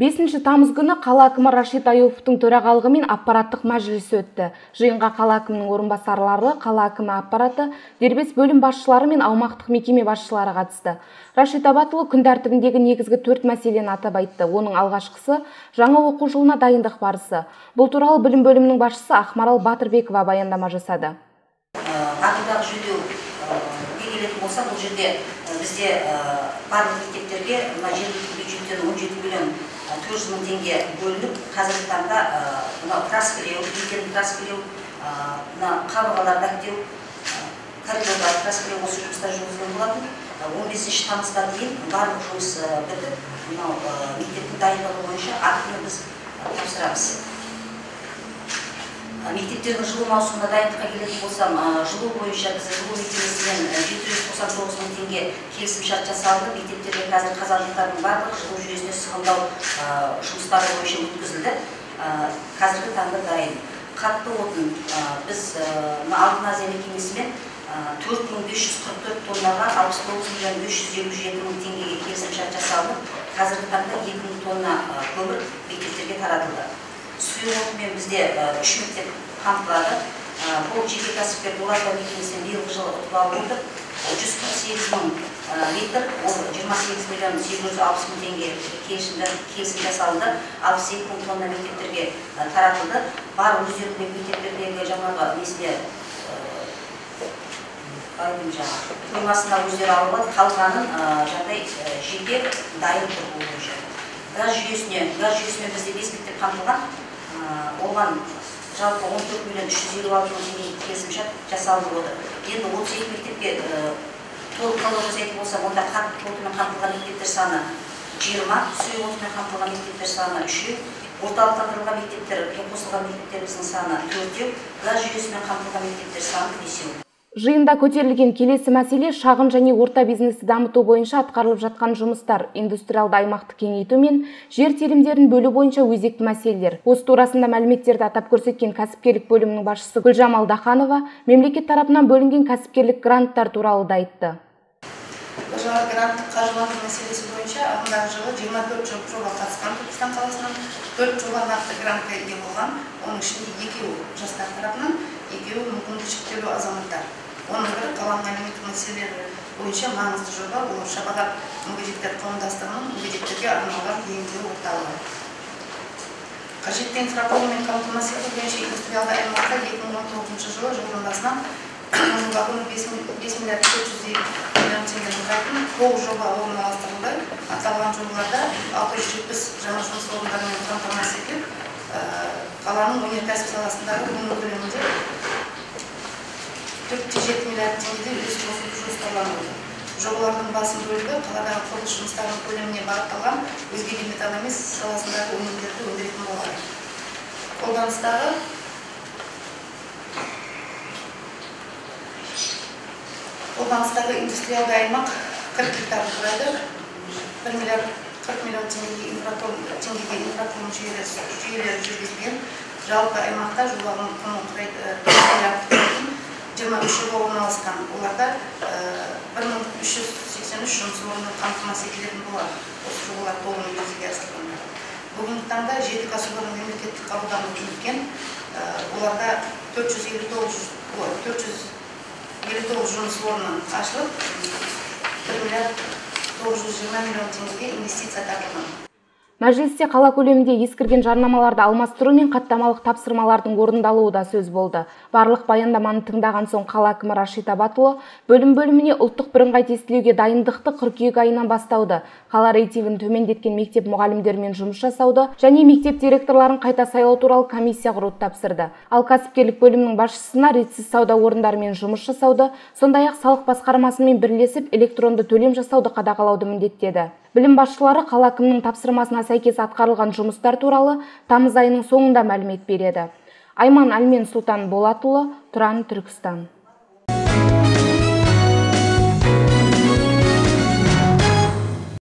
бесінші тамыз күні қала әкімі рашид аюповтың төрағалығымен аппараттық мәжілісі өтті. Жиынға қала әкімінің орынбасарлары қала әкімі аппараты дербес бөлім басшылары мен аумақтық мекеме басшылары қатысты. Рашид абатұлы күн тәртібіндегі негізгі төрт мәселені атап айтты. Оның алғашқысы жаңа оқу жылына дайындық барысы. Бұл туралы білім бөлімінің басшысы ақмарал батырбекова баяндама жасады. Ағымдағы жөндеу келетін болса бұл жерде бізде барлық мектептерге мына жергілікті бюджеттен он жеті миллион төрт жүз мың теңге бөлініп қазіргі таңда мынау краскілеу беттерді краскілеу мына қабырғаларды әктеу коридорларды краскілеу осы жұмыстар жүргізілген болатын. Он бесінші тамызға дейін барлық жұмыс бітіп мынау мектептің дайындығы бойынша актіні біз тапсырамыз. Мектептердің жылу маусымына дайындыққа келетін болсам жылу бойынша біз жылу мекемесімен жеті жүз тоқсан тоғыз мың теңге келісімшарт жасалды. Мектептерге қазір қазандықтардың барлық жылу жүйесіне сығымдау жұмыстары бойынша өткізілді. Қазіргі таңда дайын. Қатты отын біз алтын азия мекемесімен төрт мың бес жүз қырық төрт тоннаға алпыс тоғыз миллион бес жүз елу жеті мың теңгеге келісімшарт жасалынып қазіргі таңда екі мың тонна көмір мектептерге таратылды. Отынмен бізде үш мектеп қамтылады. Бұл жеке кәсіпкер дулата мекемесінен биылғы жылы ұтып алып отыр. Жүз қырық сегіз мың литр ол жиырма сегіз миллион сегіз жүз алпыс мың теңге келісім жасалынды алпыс екі мың тонна мектептерге таратылды. Бар өздерінің мектептердегі жаңағы несіне айдың жаңағы қоймасына өздері алып алады қалғанын жаңағыдай жеке дайын тұр бұл бойынша. Газ жүйесіне газ жүйесімен бізде бес мектеп қамтылған. Оған жалпы он төрт миллион үш жүз елу алты мың теңге келісімшарт жасалынып отыр. Енді отыз екі мектепке толық талдау жасайтын болсақ онда қатты отынмен қамтылған мектептер саны жиырма сұйық отынмен қамтылған мектептер саны үшеу орталықтандырылған мектептерге қосылған мектептеріміздің саны төртеу газ жүйесімен қамтылған мектептер саны бесеу жиында көтерілген келесі мәселе шағын және орта бизнесті дамыту бойынша атқарылып жатқан жұмыстар индустриалды аймақты кеңейту мен жер телімдерін бөлу бойынша өзекті мәселелер. Осы турасында мәліметтерді атап көрсеткен кәсіпкерлік бөлімінің басшысы гүлжамал даханова мемлекет тарапынан бөлінген кәсіпкерлік гранттар туралы да айтты. Жаңа гранттық қаржыландыру мәселесі бойынша ағымдағы жылы жиырма төрт жоба қатысқан түркістан қаласынан төрт жоба нақты грантқа ие болған. Оның ішінде екеуі жастар тарапынан екеуі мүмкіндігі шектеулі азаматтар оның қаланың әлеуметтік мәселелері бойынша маңызды жоба ол шапағат мүгедектер қауымдастығының мүгедектерге арналған емдеу орталығы. Қажетті инфрақұрылыммен қамтамасыз ету бойынша индустриалды аймаққа екі мың он тоғызыншы жылы жылдың басынан бес миллиард төрт жүз миллион теңгені құрайтын тоғыз жоба орналастырылды. Аталған жобаларда алты жүз жетпіс жаңа жұмыс орындарымен қамтамасыз етіліп қаланың өнеркәсіп саласындағы өнім көлемінде төрт те жеті миллиард теңгедей үлес қосу жоспарлануда. Жобалардың басым бөлігі қаладағы құрылыс жұмыстарының көлеміне бағытталған өзге де металл емес саласындағы өнімдерді өндіретін болады қолданыстағы қолданыстағы индустриалды аймақ қырық гектарды құрайды бір миллиард қырық миллион теңгеге теңгеге инфрақұрылым жүйелері жүргізілген. Жалпы аймақта жобаның құны құрайды миллиард жиырма үш жоба орналасқан оларда бір мың үш жүз сексен үш жұмыс орны қамтамасыз етілетін болады. Осы жобалар толығымен жүзеге асырылғанда бүгінгі таңда жеті кәсіпорын мемлекеттік қабылданып өткен оларда төрт жүз елу тоғыз төрт жүз елу тоғыз жұмыс орны ашылып бір миллиард тоғыз жүз жиырма миллион теңгеге инвестиция тартылған. Мәжілісте қала көлемінде ескірген жарнамаларды алмастыру мен қаттамалық тапсырмалардың орындалуы да сөз болды. Барлық баяндаманы тыңдаған соң қала әкімі рашид абатұлы бөлім бөліміне ұлттық бірыңғай тестілеуге дайындықты қыркүйек айынан бастауды қала рейтингін төмендеткен мектеп мұғалімдерімен жұмыс жасауды және мектеп директорларын қайта сайлау туралы комиссия құруды тапсырды. Ал кәсіпкерлік бөлімінің басшысына ретсіз сауда орындарымен жұмыс жасауды сондай ақ салық басқармасымен бірлесіп электронды төлем жасауды қадағалауды міндеттеді. Білім басшылары қала әкімінің тапсырмасына сәйкес атқарылған жұмыстар туралы тамыз айының соңында мәлімет береді. Айман әлмен сұлтан болатұлы тұран түркістан.